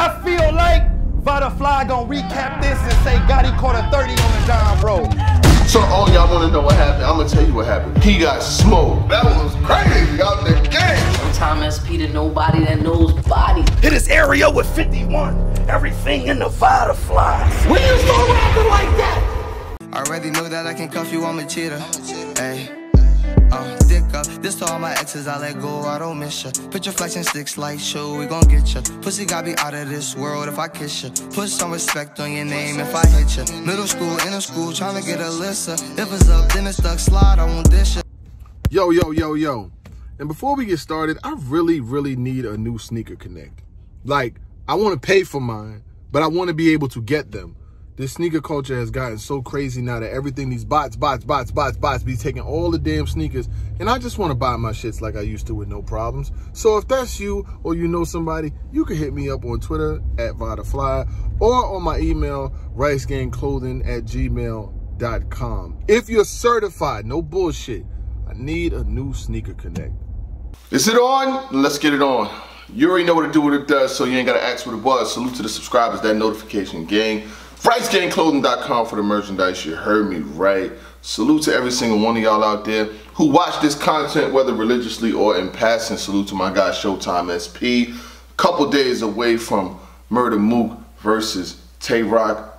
I feel like Vada Fly gonna recap this and say Gotti caught a 30 on the John Road. So all y'all wanna know what happened, I'm gonna tell you what happened. He got smoked. That was crazy out the game. Time SP to nobody that knows body. Hit his area with 51. Everything in the Vada flies. When you start rapping like that? I already know that I can cuff you, I'm a cheater. Hey. Uh, dick up. This to all my exes, I let go, I don't miss ya. Put your flexing sticks like show, we gon' get ya. Pussy got me out of this world if I kiss ya. Put some respect on your name if I hit ya. Middle school, inner school, tryna get a lissa. If it's up, then it's stuck slide, I won't dish ya. Yo, yo, yo, yo. And before we get started, I really, really need a new sneaker connect. Like, I want to pay for mine, but I want to be able to get them this sneaker culture has gotten so crazy now that everything these bots, bots, bots, bots, bots be taking all the damn sneakers. And I just want to buy my shits like I used to with no problems. So if that's you or you know somebody, you can hit me up on Twitter at VadaFly or on my email, ricegangclothing at gmail.com. If you're certified, no bullshit, I need a new sneaker connect. Is it on? Let's get it on. You already know what to do, what it does, so you ain't gotta ask what it was. Salute to the subscribers, that notification gang. RicesGangClothing.com for the merchandise. You heard me right. Salute to every single one of y'all out there who watch this content, whether religiously or in passing. Salute to my guy Showtime SP. A Couple days away from Murda Mook versus Tay Roc.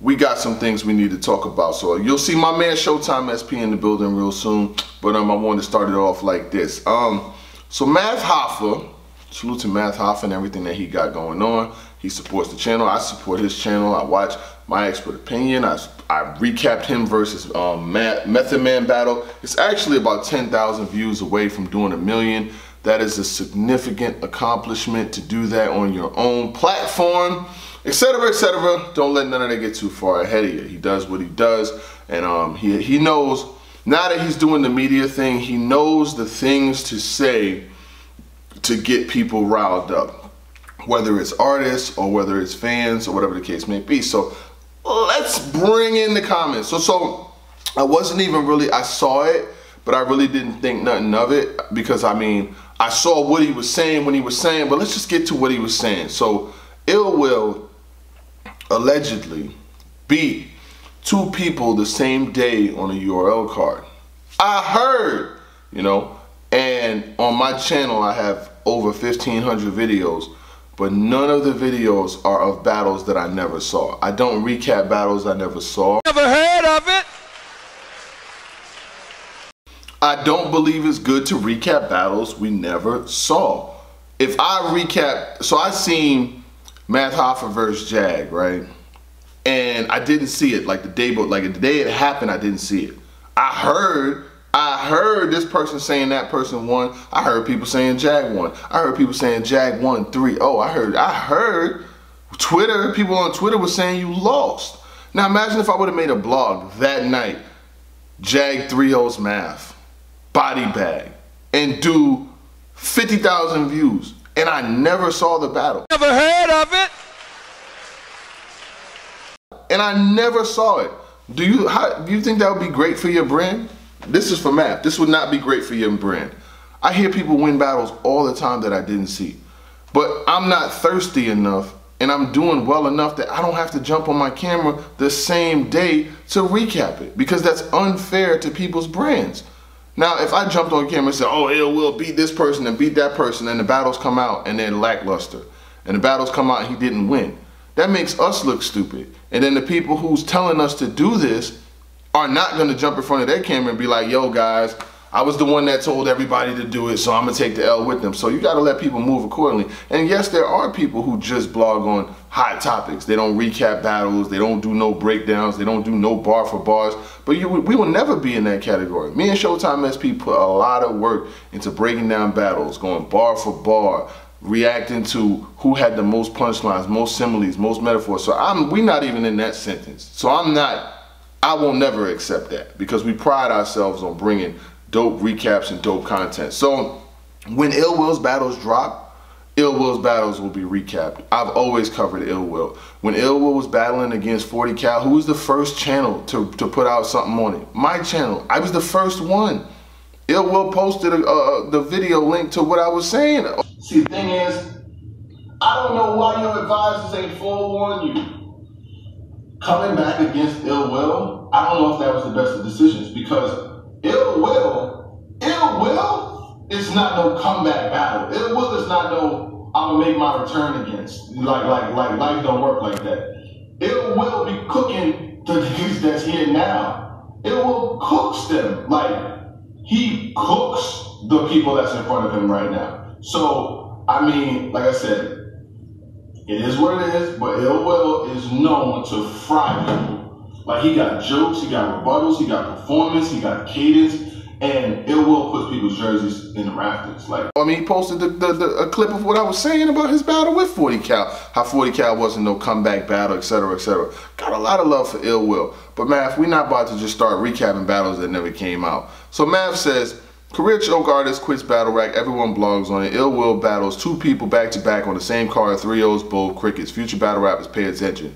We got some things we need to talk about. So you'll see my man Showtime SP in the building real soon. But um, I wanted to start it off like this. Um, so Math Hoffa, salute to Math Hoffa and everything that he got going on. He supports the channel. I support his channel. I watch my expert opinion. I, I recapped him versus um, Method Man battle. It's actually about 10,000 views away from doing a million. That is a significant accomplishment to do that on your own platform, etc., etc. Don't let none of that get too far ahead of you. He does what he does, and um, he, he knows, now that he's doing the media thing, he knows the things to say to get people riled up whether it's artists or whether it's fans or whatever the case may be. So let's bring in the comments. So, so I wasn't even really, I saw it, but I really didn't think nothing of it because I mean, I saw what he was saying when he was saying, but let's just get to what he was saying. So Ill Will allegedly beat two people the same day on a URL card. I heard, you know, and on my channel I have over 1500 videos but none of the videos are of battles that I never saw. I don't recap battles I never saw. Never heard of it. I don't believe it's good to recap battles we never saw. If I recap, so I seen Math Hoffa versus Jag, right? And I didn't see it like the day, but like the day it happened, I didn't see it. I heard I heard this person saying that person won. I heard people saying Jag won. I heard people saying Jag won 3 Oh, I heard, I heard Twitter, people on Twitter were saying you lost. Now imagine if I would have made a blog that night, Jag 3-0's math, body bag, and do 50,000 views. And I never saw the battle. Never heard of it. And I never saw it. Do you, how, do you think that would be great for your brand? This is for math. This would not be great for your brand. I hear people win battles all the time that I didn't see. But I'm not thirsty enough and I'm doing well enough that I don't have to jump on my camera the same day to recap it because that's unfair to people's brands. Now, if I jumped on camera and said, oh, Ill Will beat this person and beat that person and the battles come out and they're lackluster and the battles come out and he didn't win, that makes us look stupid. And then the people who's telling us to do this are not to jump in front of their camera and be like, yo, guys, I was the one that told everybody to do it, so I'm to take the L with them. So you got to let people move accordingly. And yes, there are people who just blog on hot topics. They don't recap battles. They don't do no breakdowns. They don't do no bar for bars. But you, we will never be in that category. Me and Showtime SP put a lot of work into breaking down battles, going bar for bar, reacting to who had the most punchlines, most similes, most metaphors. So I'm we're not even in that sentence. So I'm not I will never accept that because we pride ourselves on bringing dope recaps and dope content. So when Ill Will's battles drop, Ill Will's battles will be recapped. I've always covered Ill Will. When Ill Will was battling against 40 Cal, who was the first channel to, to put out something on it? My channel. I was the first one. Ill Will posted a, the video link to what I was saying. See, the thing is, I don't know why your advisors ain't forewarned you. Coming back against Ill Will, I don't know if that was the best of decisions because Ill Will, Ill Will is not no comeback battle. Ill Will is not no I'm gonna make my return against. Like like like life don't work like that. Ill Will be cooking the niggas that's here now. Ill Will cooks them. Like he cooks the people that's in front of him right now. So I mean, like I said, it is what it is, but Ill Will is known to fry people. Like he got jokes, he got rebuttals, he got performance, he got cadence, and Ill Will puts people's jerseys in the rafters. Like I mean, he posted the, the, the, a clip of what I was saying about his battle with 40 Cal, how 40 Cal wasn't no comeback battle, etc., etc. Got a lot of love for Ill Will, but Math, we're not about to just start recapping battles that never came out. So Math says. Career choke artist quits battle rap. Everyone blogs on it. Ill Will battles two people back to back on the same card. Three O's, both crickets. Future battle rappers pay attention.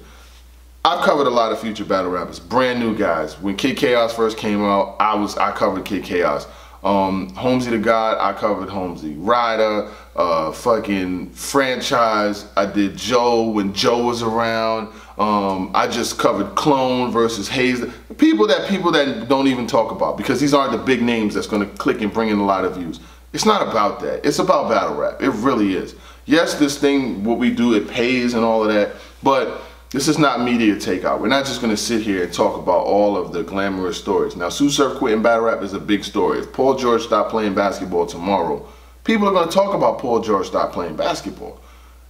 I've covered a lot of future battle rappers, brand new guys. When Kid Chaos first came out, I was I covered Kid Chaos. Um, Holmesy the God, I covered Holmesy. Ryder, uh, fucking franchise. I did Joe when Joe was around. Um, I just covered Clone versus Hayes. People that people that don't even talk about because these aren't the big names that's gonna click and bring in a lot of views. It's not about that. It's about battle rap. It really is. Yes, this thing, what we do, it pays and all of that, but this is not MediaTakeOut. We're not just gonna sit here and talk about all of the glamorous stories. Now, Tsu Surf quitting battle rap is a big story. If Paul George stopped playing basketball tomorrow, people are gonna talk about Paul George stopped playing basketball.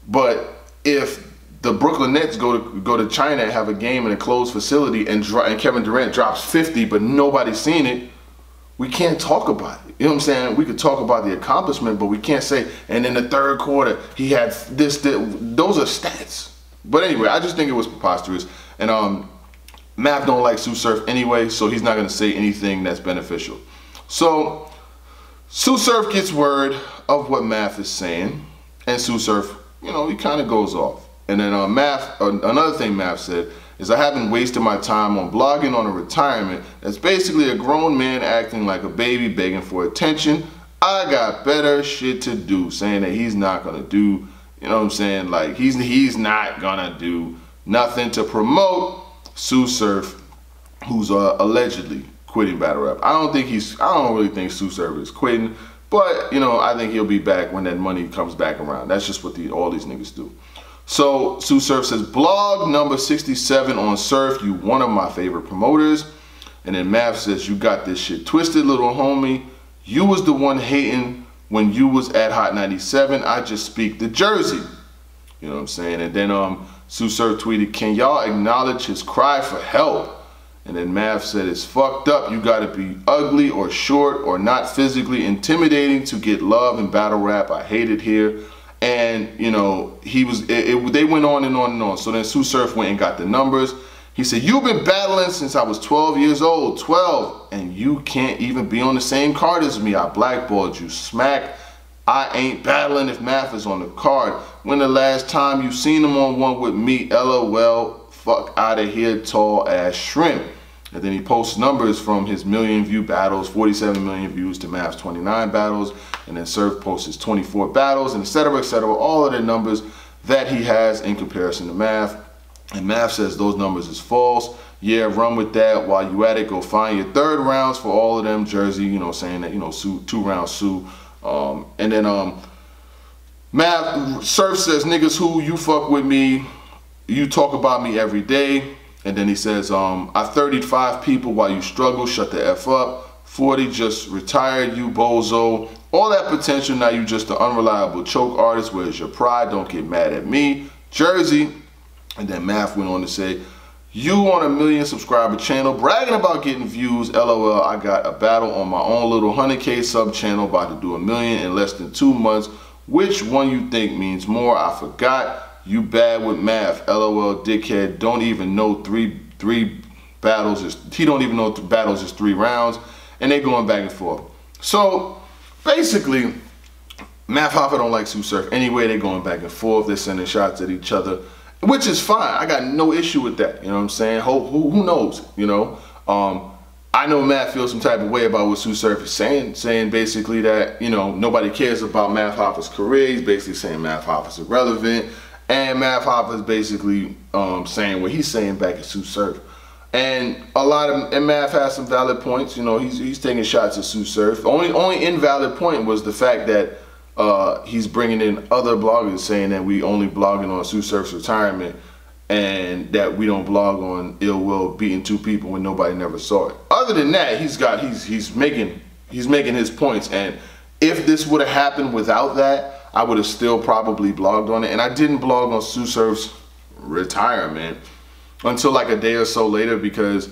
But if the Brooklyn Nets go to go to China and have a game in a closed facility and, and Kevin Durant drops 50 but nobody's seen it, we can't talk about it. You know what I'm saying? We could talk about the accomplishment, but we can't say, and in the third quarter, he had this, this. Those are stats. But anyway, I just think it was preposterous. And um, Math don't like Tsu Surf anyway, so he's not going to say anything that's beneficial. So Tsu Surf gets word of what Math is saying, and Tsu Surf, you know, he kind of goes off. And then uh, Math, uh, another thing Math said is I haven't wasted my time on blogging on a retirement that's basically a grown man acting like a baby begging for attention. I got better shit to do, saying that he's not gonna do, you know what I'm saying? Like he's he's not gonna do nothing to promote Tsu Surf, who's uh, allegedly quitting battle rap. I don't think he's I don't really think Tsu Surf is quitting, but you know I think he'll be back when that money comes back around. That's just what the, all these niggas do. So Tsu Surf says, blog number 67 on Surf, you one of my favorite promoters. And then Math says, you got this shit twisted, little homie. You was the one hating when you was at Hot 97. I just speak the Jersey. You know what I'm saying? And then um, Tsu Surf tweeted, can y'all acknowledge his cry for help? And then Math said, it's fucked up. You gotta be ugly or short or not physically intimidating to get love in battle rap. I hate it here and you know he was it, it, they went on and on and on. So then Tsu Surf went and got the numbers. He said you've been battling since I was 12 years old 12 and you can't even be on the same card as me. I blackballed you smack. I ain't battling if math is on the card. When the last time you seen him on one with me? Lol fuck out of here tall ass shrimp and then he posts numbers from his million view battles, 47 million views to Math's 29 battles. And then Surf posts his 24 battles, and etc. etc. All of the numbers that he has in comparison to Math. And Math says those numbers is false. Yeah, run with that. While you at it, go find your third rounds for all of them. Jersey, you know, saying that, you know, Sue, two rounds Sue. Um, and then um, Math, Surf says, niggas who you fuck with me, you talk about me every day. And then he says, um, I 35 people while you struggle, shut the F up. 40 just retired, you bozo. All that potential, now you just an unreliable choke artist. Where's your pride? Don't get mad at me. Jersey. And then Math went on to say, you on a million subscriber channel, bragging about getting views. LOL, I got a battle on my own little 100K sub channel, about to do a million in less than two months. Which one you think means more? I forgot. You bad with math. LOL, dickhead. Don't even know three three battles is he don't even know battles is three rounds, and they going back and forth. So basically, Math Hoffa don't like Tsu Surf anyway. They going back and forth. They're sending shots at each other, which is fine. I got no issue with that. You know what I'm saying? Who, who, who knows? You know. Um, I know Math feels some type of way about what Tsu Surf is saying, saying basically that, you know, nobody cares about Math Hoffa's career. He's basically saying Math Hoffa's irrelevant. And Math is basically um, saying what he's saying back at Tsu Surf. And a lot of and Math has some valid points. You know, he's he's taking shots at Tsu Surf. The only only invalid point was the fact that uh, he's bringing in other bloggers saying that we only blogging on Tsu Surf's retirement and that we don't blog on ill will beating two people when nobody never saw it. Other than that, he's got he's he's making he's making his points. And if this would have happened without that, I would have still probably blogged on it. And I didn't blog on Tsu Surf's retirement until like a day or so later because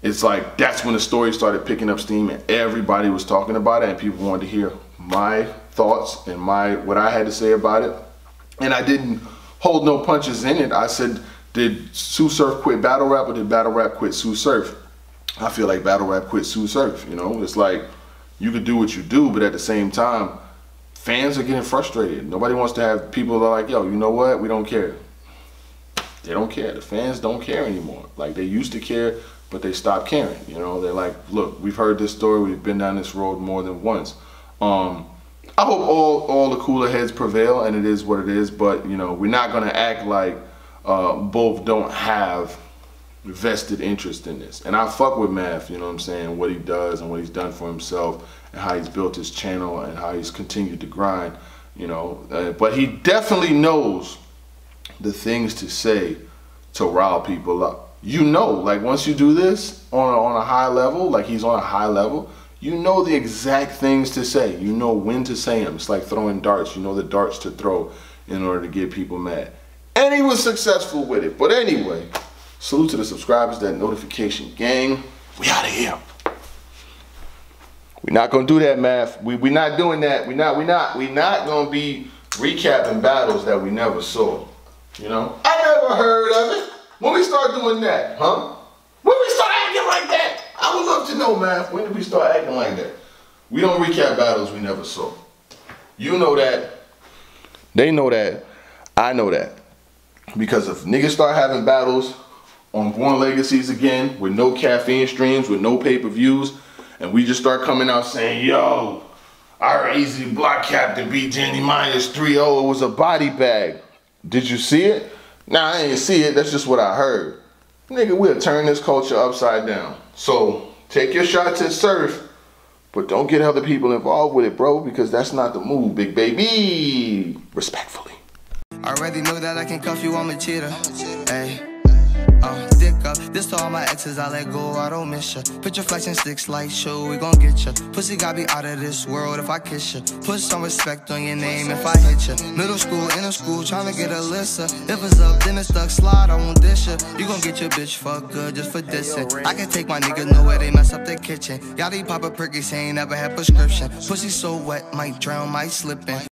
it's like that's when the story started picking up steam and everybody was talking about it and people wanted to hear my thoughts and my what I had to say about it. And I didn't hold no punches in it. I said, did Tsu Surf quit battle rap or did battle rap quit Tsu Surf? I feel like battle rap quit Tsu Surf. You know, it's like you could do what you do, but at the same time, fans are getting frustrated. Nobody wants to have people that are like, yo, you know what? We don't care. They don't care. The fans don't care anymore. Like they used to care, but they stopped caring. You know, they're like, look, we've heard this story. We've been down this road more than once. Um, I hope all all the cooler heads prevail, and it is what it is. But you know, we're not gonna act like uh, both don't have vested interest in this. And I fuck with Math, you know what I'm saying, what he does and what he's done for himself and how he's built his channel and how he's continued to grind, you know. Uh, but he definitely knows the things to say to rile people up. You know, like once you do this on a, on a high level, like he's on a high level, you know the exact things to say. You know when to say them. It's like throwing darts. You know the darts to throw in order to get people mad. And he was successful with it. But anyway, salute to the subscribers, that notification gang. We out of here. We're not gonna do that, math. We we not doing that. We not we not we not gonna be recapping battles that we never saw. You know? I never heard of it. When we start doing that, huh? When we start acting like that? I would love to know, math. When did we start acting like that? We don't recap battles we never saw. You know that. They know that. I know that. Because if niggas start having battles on Born Legacies again with no caffeine streams, with no pay-per-views, and we just start coming out saying, yo, our easy block captain beat Danny Myers 3-0. It was a body bag. Did you see it? Nah, I ain't see it. That's just what I heard. Nigga, we'll turn this culture upside down. So take your shots at surf, but don't get other people involved with it, bro, because that's not the move, big baby. Respectfully. I Already know that I can cuff you, I'm a cheater. Hey. Up, this to all my exes, I let go, I don't miss ya. Your flexing sticks like show, we gon' get ya. Pussy got me out of this world if I kiss ya. Put some respect on your name if I hit ya. Middle school, inner school, tryna get a list If it's up, then it's stuck, slide, I won't dish ya. You gon' get your bitch fucked good just for dissing. I can take my niggas nowhere, they mess up the kitchen. Y'all pop a pricky, saying never had prescription. Pussy so wet, might drown, might slip in.